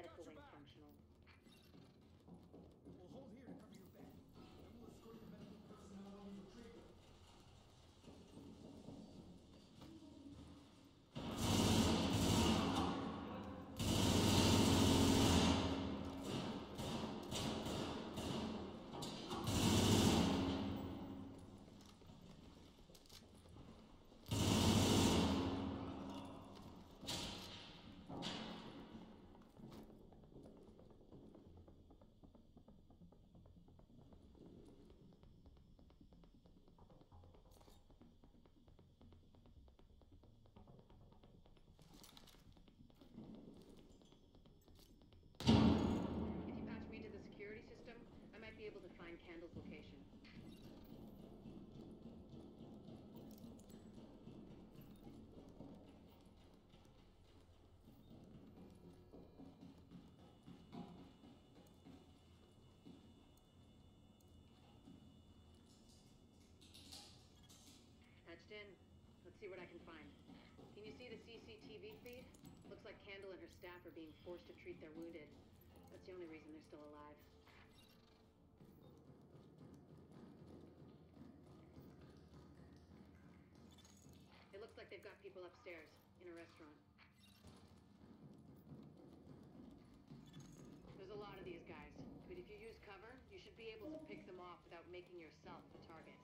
medical wing functional. We'll hold here find location. Patched in. Let's see what I can find. Can you see the CCTV feed? Looks like Kandel and her staff are being forced to treat their wounded. That's the only reason they're still alive. They've got people upstairs, in a restaurant. There's a lot of these guys, but if you use cover, you should be able to pick them off without making yourself the target.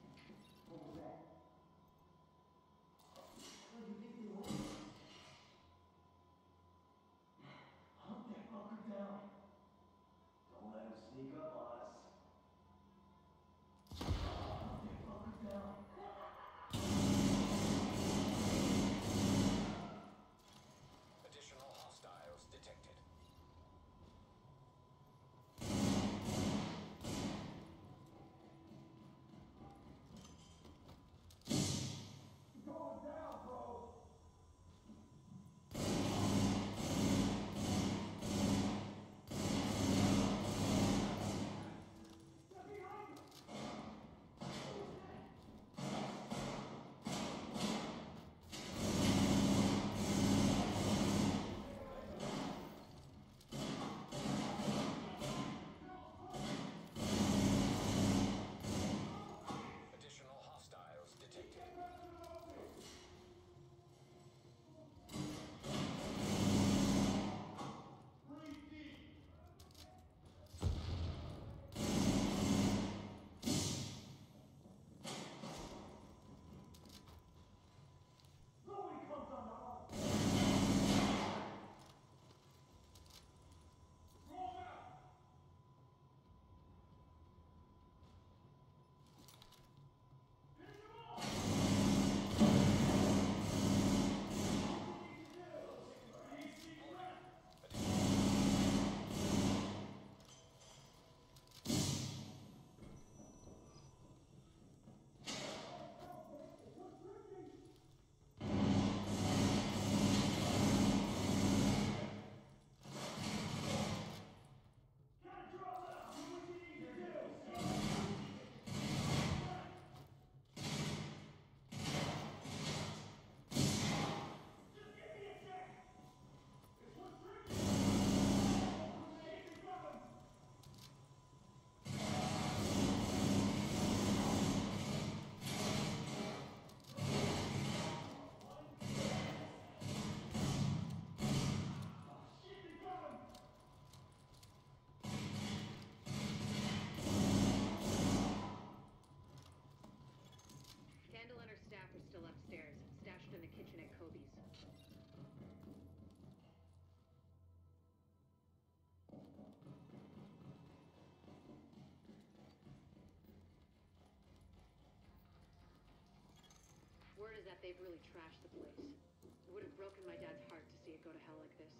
They've really trashed the place. It would have broken my dad's heart to see it go to hell like this.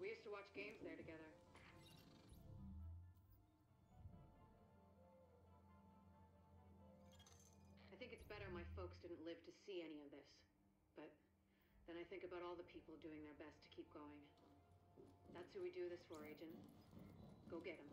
We used to watch games there together. I think it's better my folks didn't live to see any of this. But then I think about all the people doing their best to keep going. That's who we do this for, Agent. Go get him.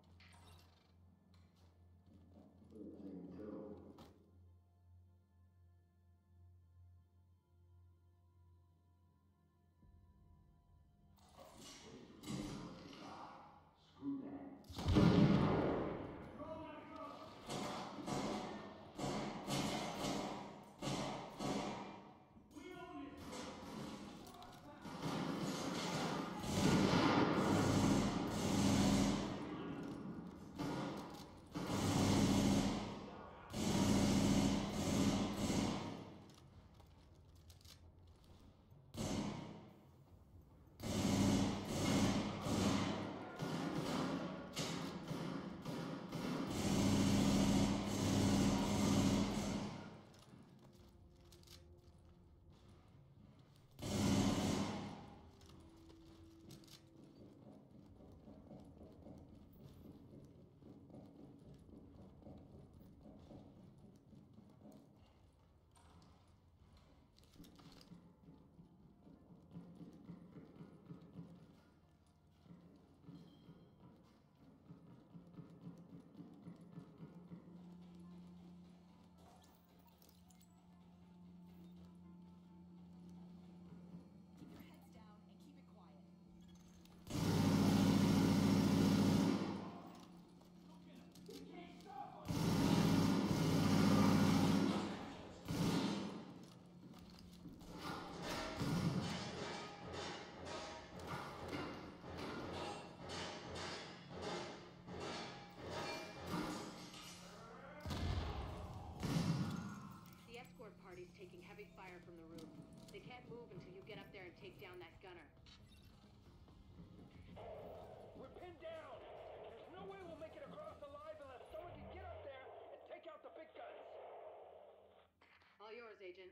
They can't move until you get up there and take down that gunner. We're pinned down. There's no way we'll make it across alive unless someone can get up there and take out the big guns. All yours, Agent.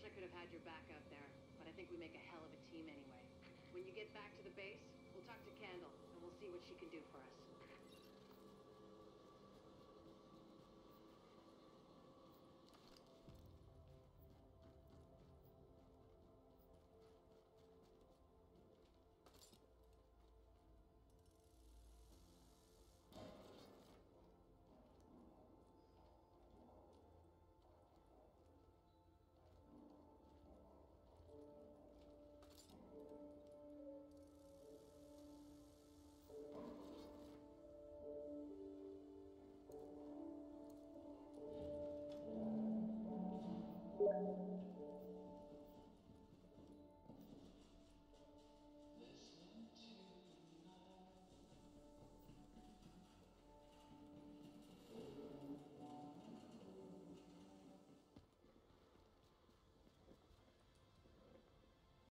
I wish I could have had your back out there, but I think we make a hell of a team anyway. When you get back to the base, we'll talk to Kandel, and we'll see what she can do for us.